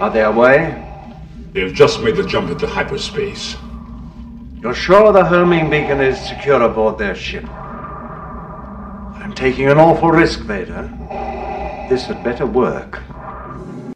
Are they away? They've just made the jump into hyperspace. You're sure the homing beacon is secure aboard their ship? I'm taking an awful risk, Vader. This had better work.